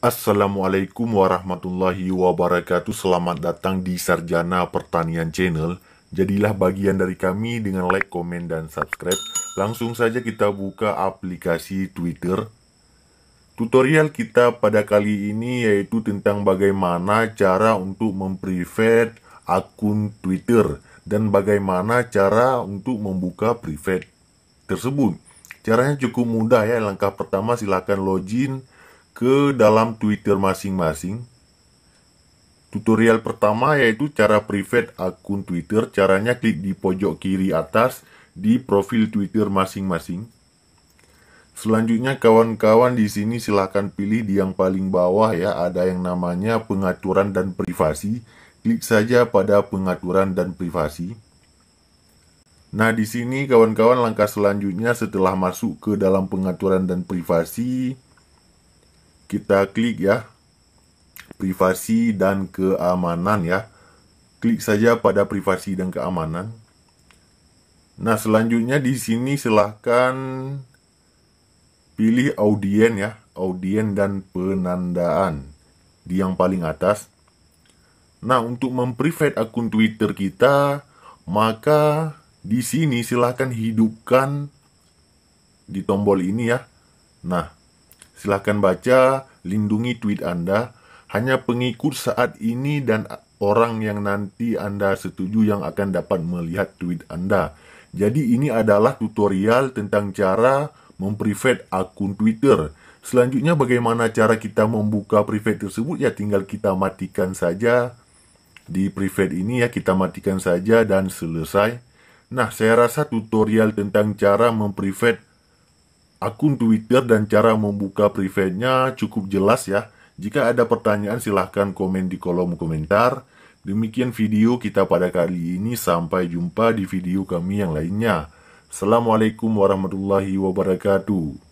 Assalamualaikum warahmatullahi wabarakatuh. Selamat datang di Sarjana Pertanian Channel. Jadilah bagian dari kami dengan like, komen, dan subscribe. Langsung saja kita buka aplikasi Twitter. Tutorial kita pada kali ini yaitu tentang bagaimana cara untuk memprivate akun Twitter Dan bagaimana cara untuk membuka private tersebut. Caranya cukup mudah ya. Langkah pertama silahkan login ke dalam Twitter masing-masing. Tutorial pertama yaitu cara private akun Twitter. Caranya klik di pojok kiri atas di profil Twitter masing-masing. Selanjutnya kawan-kawan di sini silahkan pilih di yang paling bawah ya ada yang namanya pengaturan dan privasi. Klik saja pada pengaturan dan privasi. Nah, di sini kawan-kawan langkah selanjutnya setelah masuk ke dalam pengaturan dan privasi, kita klik ya. Privasi dan keamanan ya. Klik saja pada privasi dan keamanan. Nah selanjutnya di sini silahkan pilih audien ya. Audien dan penandaan di yang paling atas. Nah untuk memprivate akun Twitter kita maka di sini silahkan hidupkan di tombol ini ya. Nah Silahkan baca, lindungi tweet Anda. Hanya pengikut saat ini dan orang yang nanti Anda setuju yang akan dapat melihat tweet Anda. Jadi ini adalah tutorial tentang cara memprivate akun Twitter. Selanjutnya bagaimana cara kita membuka private tersebut ya tinggal kita matikan saja di private ini ya kita matikan saja dan selesai. Nah, saya rasa tutorial tentang cara memprivate akun Twitter dan cara membuka private-nya cukup jelas ya. Jika ada pertanyaan silahkan komen di kolom komentar. Demikian video kita pada kali ini. Sampai jumpa di video kami yang lainnya. Assalamualaikum warahmatullahi wabarakatuh.